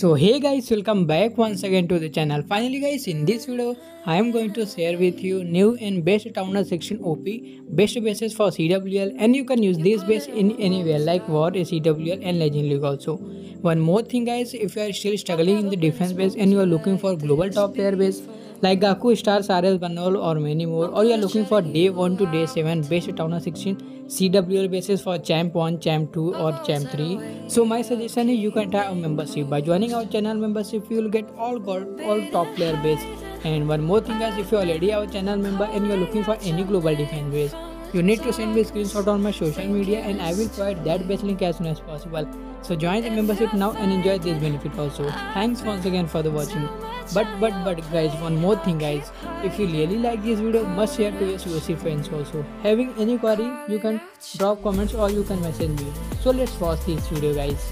so hey guys welcome back once again to the channel. Finally guys in this video i am going to share with you new and best towner section op best bases for cwl and you can use this base in anywhere like war cwl and legend league also. One more thing guys if you are still struggling in the defense base and you are looking for global top player base like Gaku Stars, RS Banol or many more or you are looking for day 1 to day 7 best town hall 16 CWL basis for champ 1, champ 2 or champ 3. So my suggestion is you can try a membership. By joining our channel membership you will get all gold, all top player base. And one more thing guys if you are already our channel member and you are looking for any global defense base you need to send me a screenshot on my social media and I will provide that best link as soon as possible. So join the membership now and enjoy this benefit also. Thanks once again for the watching. But but but guys one more thing guys. If you really like this video must share to your COC friends also. Having any query you can drop comments or you can message me. So let's watch this video guys.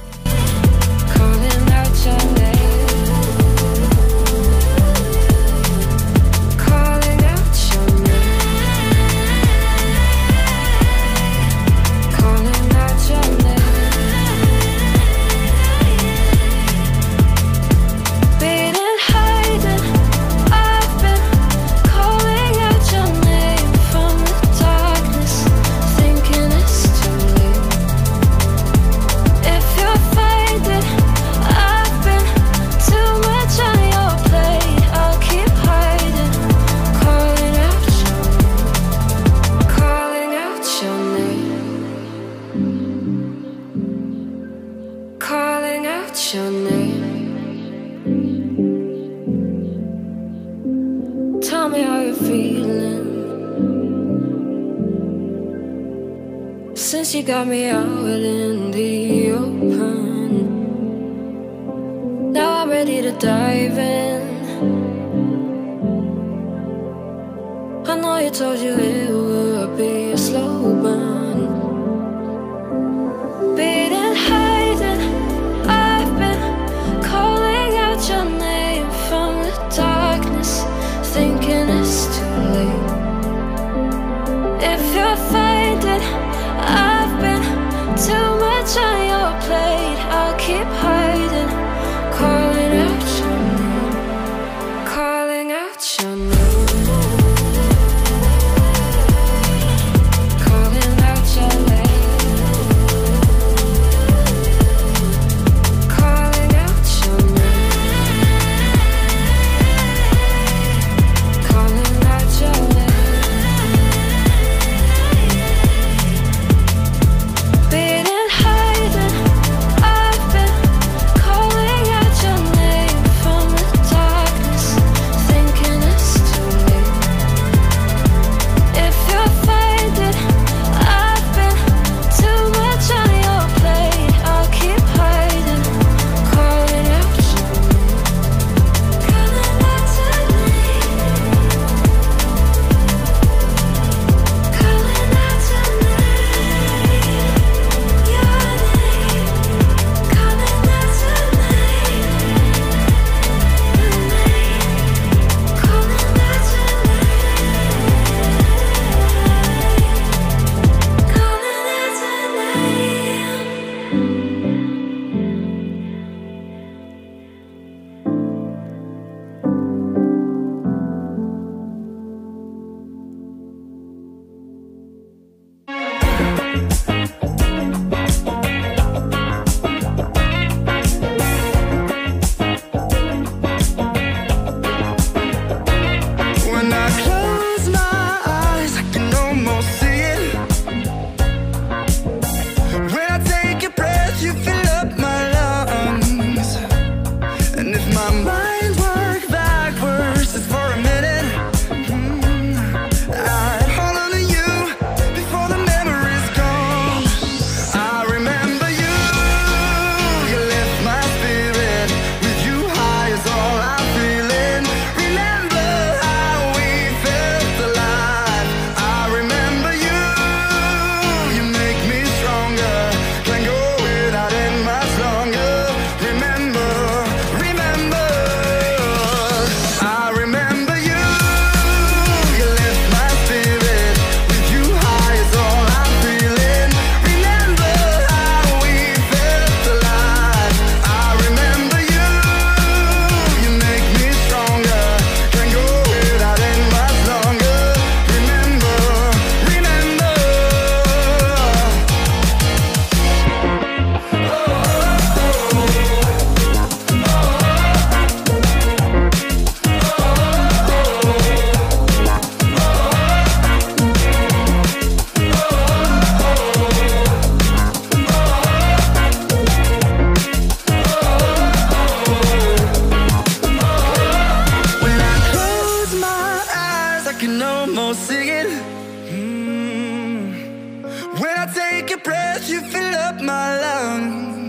Your name. Tell me how you're feeling. Since you got me out in the open, now I'm ready to dive in. I know you told you it you no more singing. Mm. When I take a breath, you fill up my lungs.